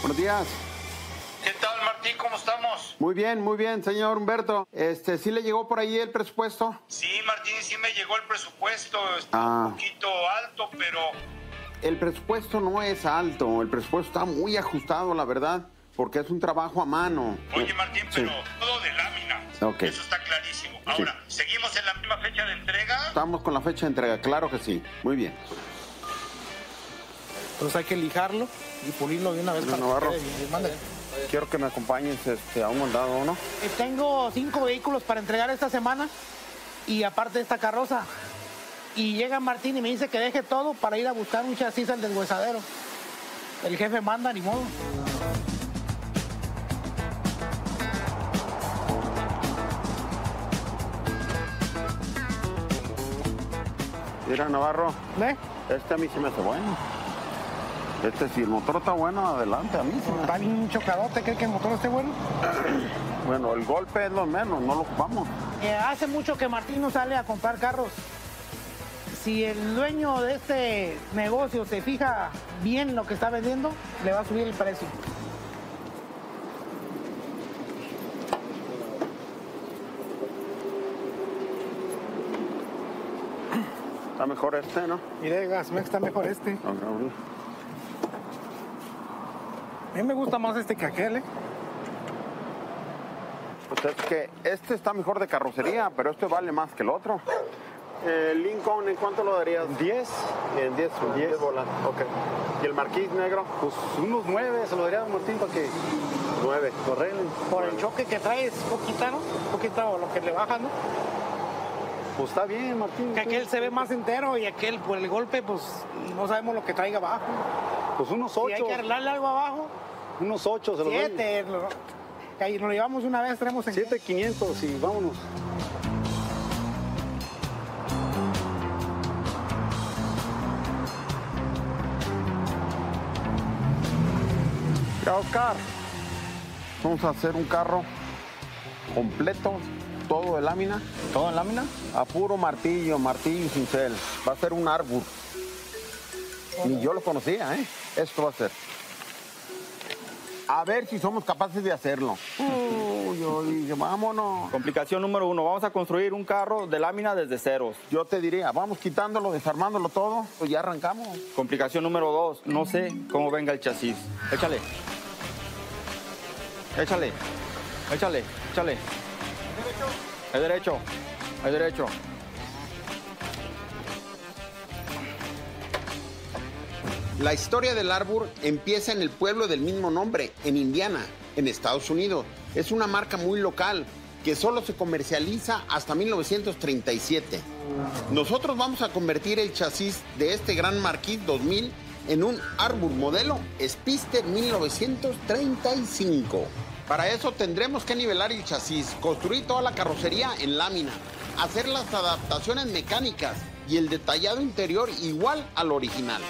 Buenos días. ¿Qué tal, Martín? ¿Cómo estamos? Muy bien, muy bien, señor Humberto. Este, ¿sí le llegó por ahí el presupuesto? Sí, Martín, sí me llegó el presupuesto. Está Ah. un poquito alto, pero El presupuesto no es alto, el presupuesto está muy ajustado, la verdad, porque es un trabajo a mano. Oye, Martín, Sí. pero todo de lámina. Eso está clarísimo. Ahora, ¿seguimos en la misma fecha de entrega? Estamos con la fecha de entrega, claro que sí. Muy bien. Entonces hay que lijarlo y pulirlo de una vez para Navarro. que quede. Quiero que me acompañes este, a un mandado, ¿no? Eh, Tengo cinco vehículos para entregar esta semana y aparte esta carroza. Y llega Martín y me dice que deje todo para ir a buscar un chasis al deshuesadero. El jefe manda, ni modo. Mira, Navarro, ¿Ve? este a mí se me hace bueno. Este, si el motor está bueno, adelante, a mí sí Está bien chocadote, ¿cree que el motor esté bueno? Bueno, el golpe es lo menos, no lo ocupamos. Eh, hace mucho que Martín no sale a comprar carros. Si el dueño de este negocio se fija bien lo que está vendiendo, le va a subir el precio. Está mejor este, ¿no? Mire, Gasmex está mejor este. A ver, a mí me gusta más este que aquel, ¿eh? Pues es que este está mejor de carrocería, pero este vale más que el otro. El Lincoln, ¿en cuánto lo darías? 10, En 10, 10 bolas. Ok. ¿Y el Marquis negro? pues unos 9 se lo daría a Martín para que 9. lo arreglen. Por el choque que trae es poquita, ¿no? Poquita o lo que le baja, ¿no? Pues está bien, Martín. Que aquel se ve más entero y aquel por el golpe, pues no sabemos lo que traiga abajo. Pues unos Si 8. hay que arreglarle algo abajo, Unos 8 se los siete. Lo, ahí nos lo llevamos una vez, tenemos en 7,500 y vámonos. Ya, Oscar. Vamos a hacer un carro completo, todo de lámina. ¿Todo en lámina? A puro martillo, martillo y cincel. Va a ser un Arbor. Ni yo lo conocía, ¿eh? Esto va a ser. A ver si somos capaces de hacerlo. Uy, yo dije, vámonos. Complicación número uno, vamos a construir un carro de lámina desde ceros. Yo te diría, vamos quitándolo, desarmándolo todo, pues ya arrancamos. Complicación número dos, no sé cómo venga el chasis. Échale. Échale. Échale. Échale. Es derecho. Es derecho. La historia del Arbor empieza en el pueblo del mismo nombre, en Indiana, en Estados Unidos. Es una marca muy local que solo se comercializa hasta 1937. Nosotros vamos a convertir el chasis de este Gran Marquis 2000 en un Arbor modelo Spister 1935. Para eso tendremos que nivelar el chasis, construir toda la carrocería en lámina, hacer las adaptaciones mecánicas y el detallado interior igual al original.